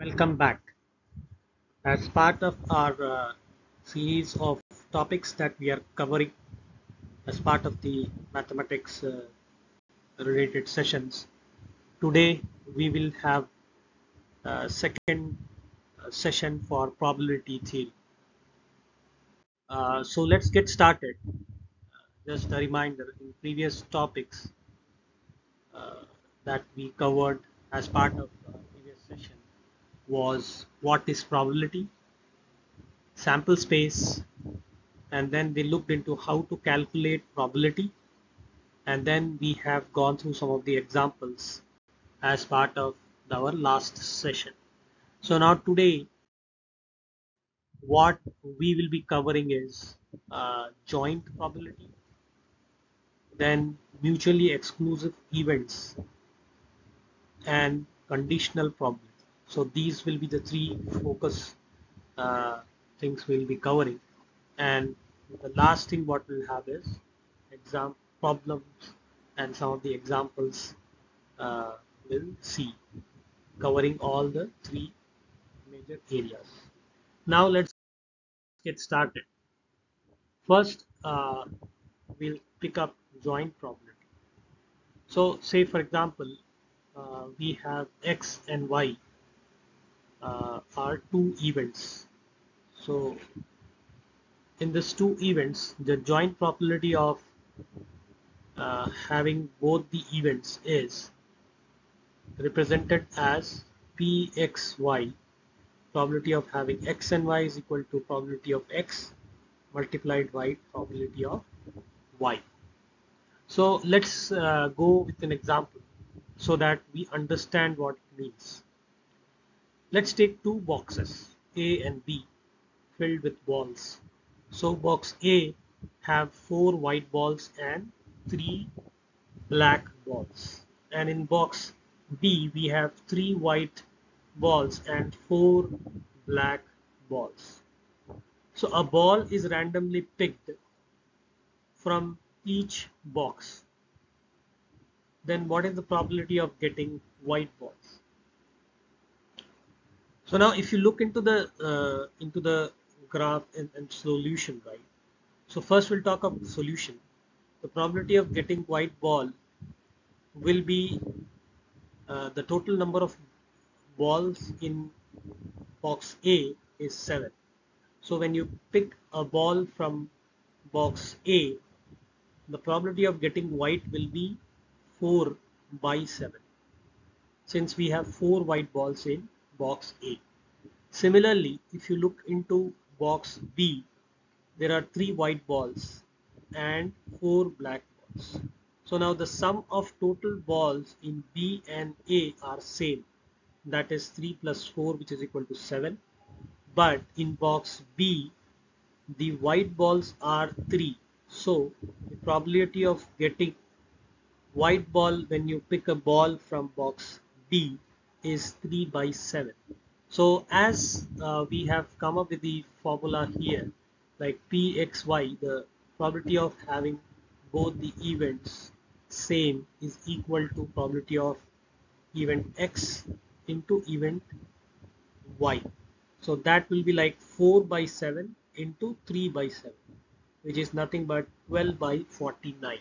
Welcome back. As part of our uh, series of topics that we are covering as part of the mathematics uh, related sessions, today we will have a second uh, session for probability theory. Uh, so let's get started. Just a reminder in previous topics uh, that we covered as part of uh, was what is probability, sample space, and then they looked into how to calculate probability. And then we have gone through some of the examples as part of our last session. So now today, what we will be covering is uh, joint probability, then mutually exclusive events, and conditional probability. So these will be the three focus uh, things we'll be covering. And the last thing what we'll have is exam problems and some of the examples uh, we'll see covering all the three major areas. Now let's get started. First, uh, we'll pick up joint probability. So say for example, uh, we have x and y uh, are two events. So in these two events, the joint probability of uh, having both the events is represented as pxy probability of having x and y is equal to probability of x multiplied by probability of y. So let's uh, go with an example so that we understand what it means. Let's take two boxes A and B filled with balls. So box A have four white balls and three black balls. And in box B we have three white balls and four black balls. So a ball is randomly picked from each box. Then what is the probability of getting white balls? So now if you look into the uh, into the graph and, and, solution, right? So first we'll talk about solution. The probability of getting white ball will be uh, the total number of balls in box A is 7. So when you pick a ball from box A, the probability of getting white will be 4 by 7 since we have 4 white balls in box A. Similarly, if you look into box B, there are three white balls and four black balls. So now the sum of total balls in B and A are same. That is 3 plus 4 which is equal to 7. But in box B, the white balls are 3. So the probability of getting white ball when you pick a ball from box B is 3 by 7 so as uh, we have come up with the formula here like pxy the probability of having both the events same is equal to probability of event x into event y. So that will be like 4 by 7 into 3 by 7 which is nothing but 12 by 49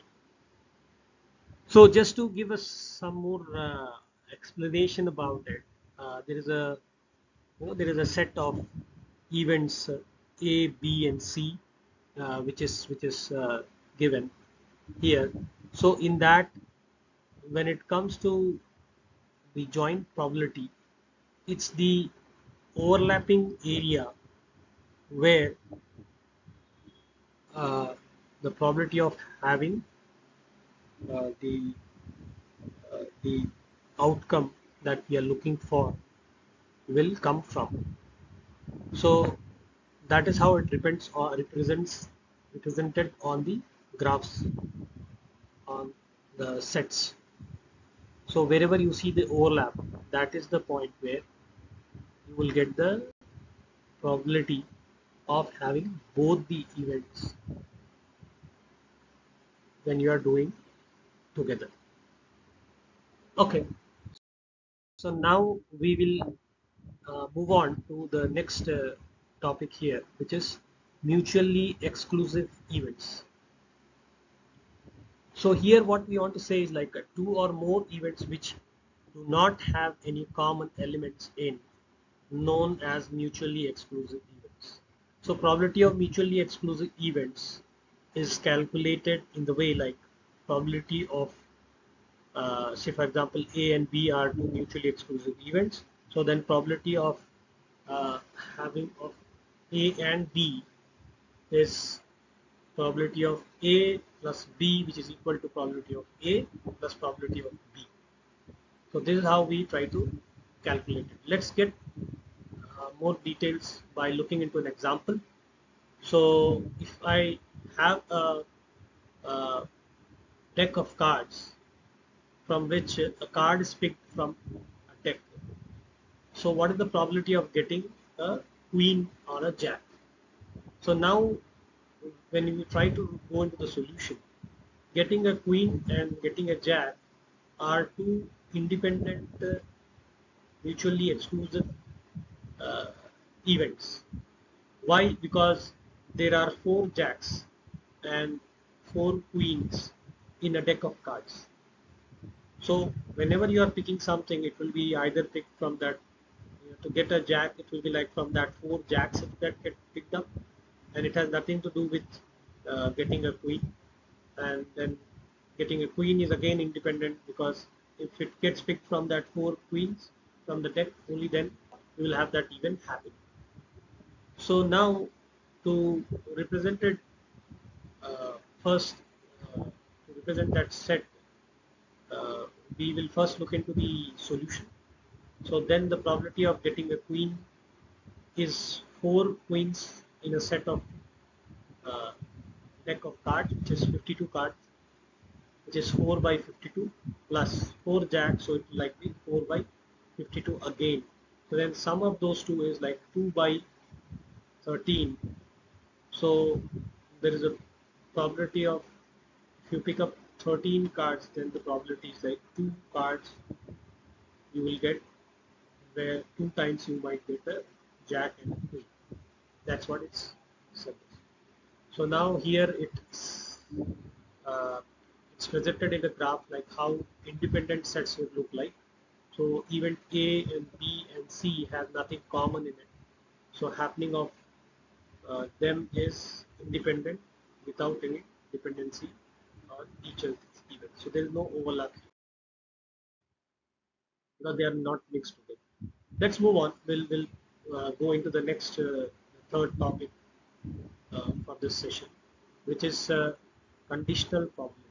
so just to give us some more uh, explanation about it. Uh, there is a you know, there is a set of events uh, A, B, and C, uh, which is which is uh, given here. So in that, when it comes to the joint probability, it's the overlapping area where uh, the probability of having uh, the the outcome that we are looking for will come from. So that is how it depends or represents represented on the graphs on the sets. So wherever you see the overlap, that is the point where you will get the probability of having both the events when you are doing together. Okay, so now we will uh, move on to the next uh, topic here, which is mutually exclusive events. So here what we want to say is like uh, two or more events which do not have any common elements in known as mutually exclusive events. So probability of mutually exclusive events is calculated in the way like probability of uh, say for example A and B are two mutually exclusive events. So then probability of uh, having of A and B is probability of A plus B which is equal to probability of A plus probability of B. So this is how we try to calculate it. Let's get uh, more details by looking into an example. So if I have a, a deck of cards from which a card is picked from a deck. So what is the probability of getting a queen or a jack? So now when we try to go into the solution, getting a queen and getting a jack are two independent uh, mutually exclusive uh, events. Why? Because there are four jacks and four queens in a deck of cards. So whenever you are picking something, it will be either picked from that, you know, to get a jack, it will be like from that four jacks that get picked up and it has nothing to do with uh, getting a queen. And then getting a queen is again independent because if it gets picked from that four queens from the deck, only then you will have that event happen. So now to represent it uh, first uh, to represent that set uh, we will first look into the solution. So then the probability of getting a queen is four queens in a set of uh, deck of cards which is 52 cards which is 4 by 52 plus 4 jacks. So it will like be 4 by 52 again. So then sum of those two is like 2 by 13 so there is a probability of if you pick up 13 cards then the probability is like two cards you will get where two times you might get a jack and a queen. That's what it's said. So now here it's uh, it's presented in the graph like how independent sets would look like. So event A and B and C have nothing common in it. So happening of uh, them is independent without any dependency each other even. So there is no overlap because they are not mixed together. Let's move on. We'll, we'll uh, go into the next uh, third topic uh, for this session, which is uh, conditional probability.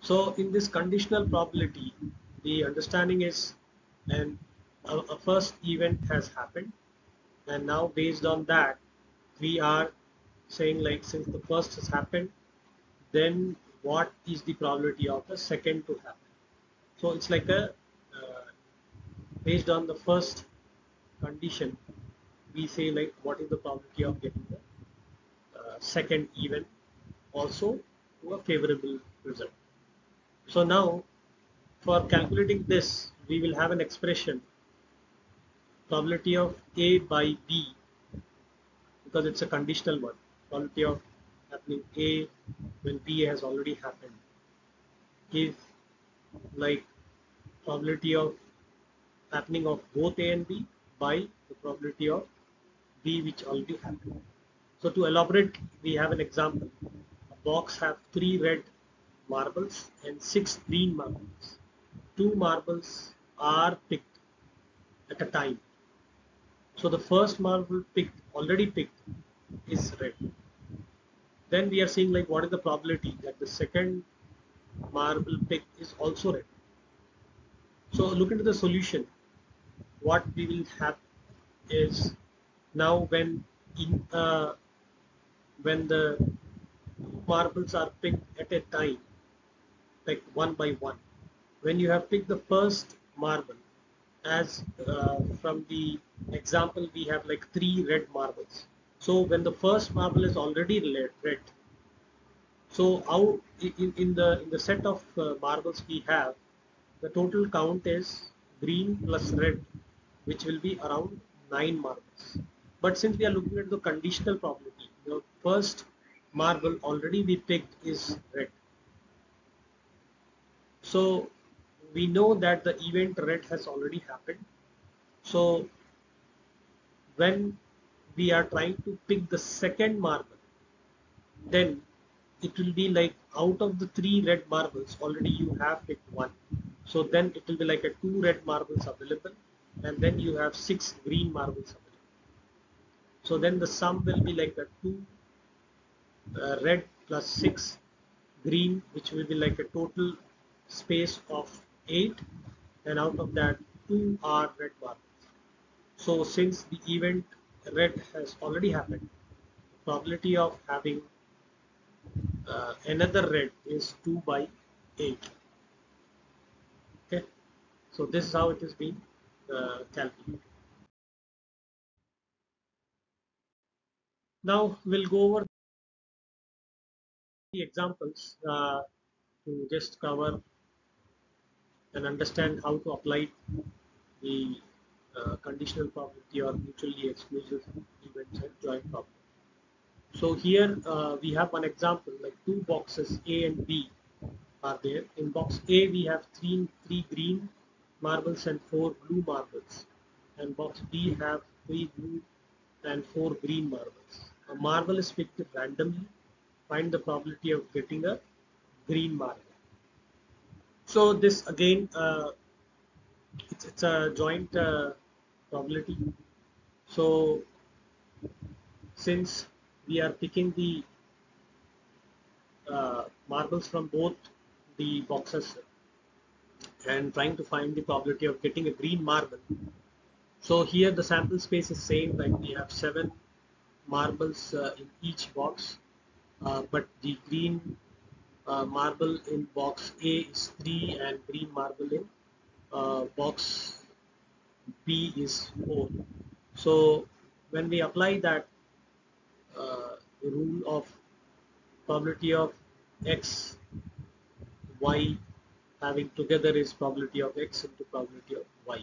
So in this conditional probability, the understanding is and a, a first event has happened and now based on that we are saying like since the first has happened then what is the probability of the second to happen? So it's like a uh, based on the first condition we say like what is the probability of getting the uh, second event also to a favorable result. So now for calculating this we will have an expression probability of A by B because it's a conditional one probability of happening A when B has already happened is like probability of happening of both A and B by the probability of B which already happened. So to elaborate we have an example. A box have three red marbles and six green marbles. Two marbles are picked at a time so the first marble picked, already picked, is red. Then we are seeing like what is the probability that the second marble picked is also red. So look into the solution. What we will have is now when in uh, when the marbles are picked at a time, like one by one. When you have picked the first marble, as uh, from the example we have like three red marbles so when the first marble is already red so how in, in the in the set of uh, marbles we have the total count is green plus red which will be around 9 marbles. But since we are looking at the conditional probability, the first marble already we picked is red. So we know that the event red has already happened. So when we are trying to pick the second marble, then it will be like out of the three red marbles already you have picked one. So then it will be like a two red marbles available and then you have six green marbles available. So then the sum will be like a two uh, red plus six green which will be like a total space of eight and out of that two are red marbles. So since the event red has already happened. Probability of having uh, another red is 2 by 8 okay? So this is how it is being uh, calculated. Now we'll go over the examples uh, to just cover and understand how to apply the uh, conditional probability or mutually exclusive events and joint probability so here uh, we have one example like two boxes A and B are there. In box A we have three, three green marbles and four blue marbles. And box B have three blue and four green marbles. A marble is picked randomly. Find the probability of getting a green marble. So this again, uh, it's, it's a joint uh, probability. So since we are picking the uh, marbles from both the boxes and trying to find the probability of getting a green marble. So here the sample space is same like we have seven marbles uh, in each box uh, but the green uh, marble in box A is 3 and green marble in uh, box B is 4. So when we apply that uh, rule of probability of x y having together is probability of x into probability of y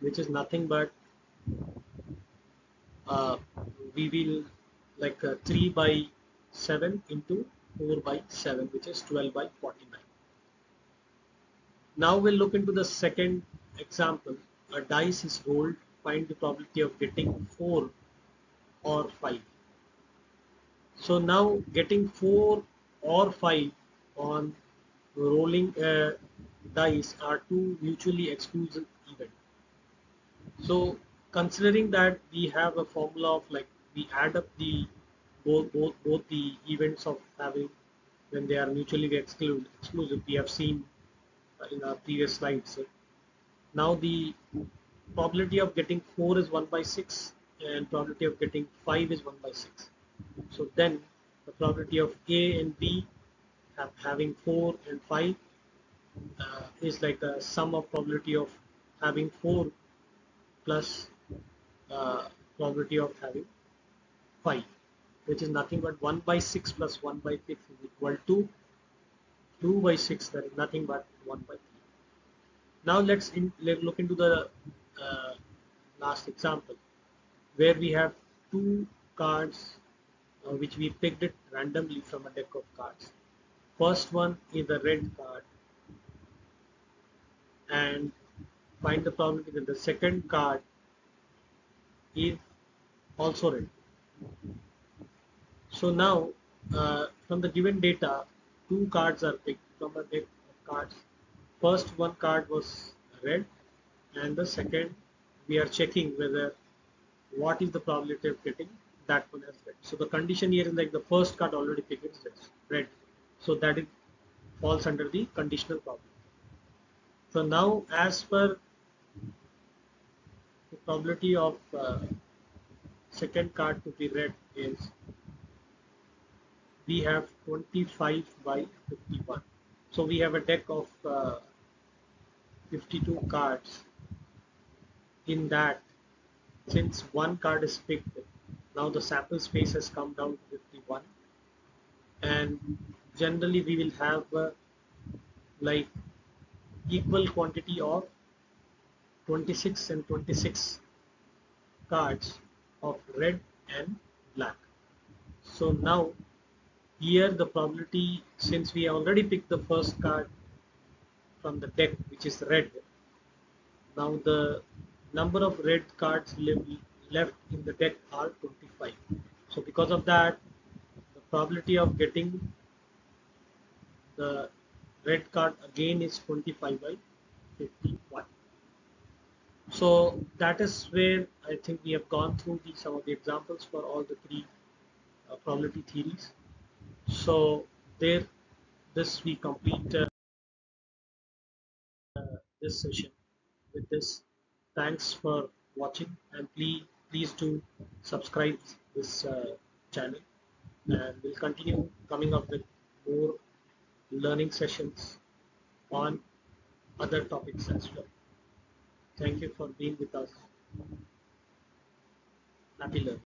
which is nothing but uh, we will like uh, 3 by 7 into 4 by 7 which is 12 by 49 now we'll look into the second example a dice is rolled find the probability of getting 4 or 5 so now getting 4 or 5 on rolling uh, dice are two mutually exclusive events. So considering that we have a formula of like we add up the both both both the events of having when they are mutually exclusive, exclusive we have seen in our previous slides. Now the probability of getting 4 is 1 by 6 and probability of getting 5 is 1 by 6. So then the probability of A and B have, having 4 and 5 uh, is like a sum of probability of having 4 plus uh, probability of having 5 which is nothing but 1 by 6 plus 1 by 6 is equal to 2 by 6 that is nothing but 1 by 3. Now let's in, let look into the uh, last example where we have two cards uh, which we picked it randomly from a deck of cards. First one is a red card and find the probability that the second card is also red. So now uh, from the given data two cards are picked from a deck of cards. First one card was red and the second we are checking whether what is the probability of getting that one as red. So the condition here is like the first card already picked is red. So that it falls under the conditional probability. So now as per the probability of uh, second card to be red is we have 25 by 51. So we have a deck of uh, 52 cards. In that, since one card is picked, now the sample space has come down to 51 and generally we will have uh, like equal quantity of 26 and 26 cards of red and black. So now here the probability since we already picked the first card from the deck which is red. Now the number of red cards left in the deck are 25 so because of that the probability of getting the red card again is 25 by 51 so that is where I think we have gone through the, some of the examples for all the three uh, probability theories. So there this we complete uh, this session. With this thanks for watching and please please do subscribe this uh, channel. And we'll continue coming up with more learning sessions on other topics as well. Thank you for being with us. Happy learning